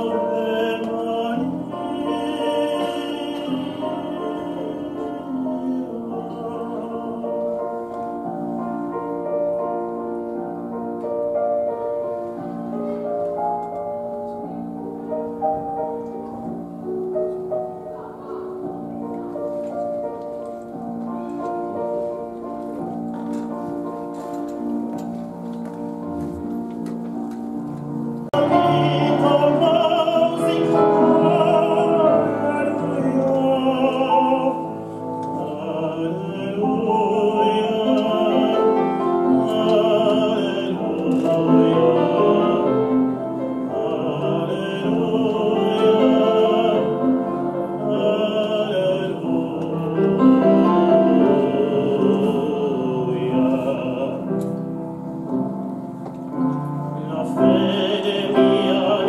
Oh.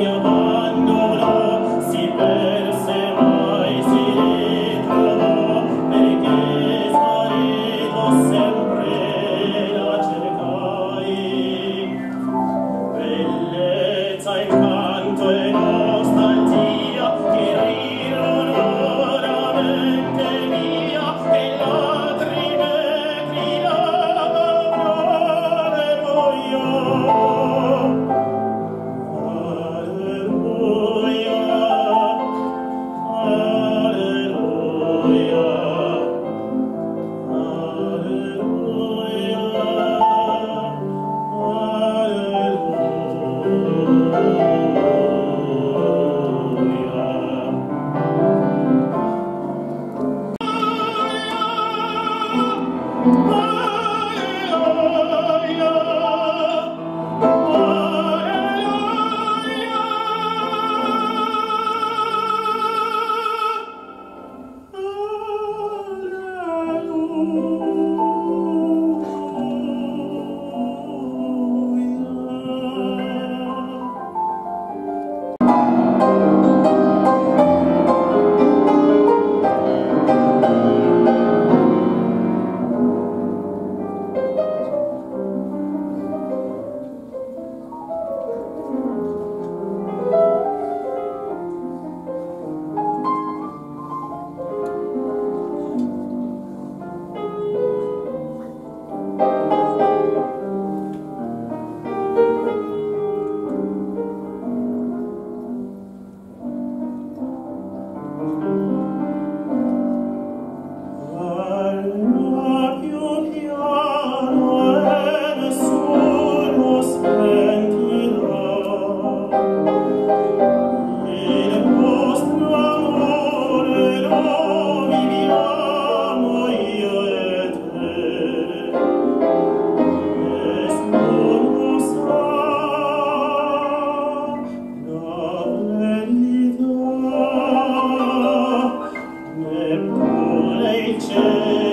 Your Oh. Lord. nature.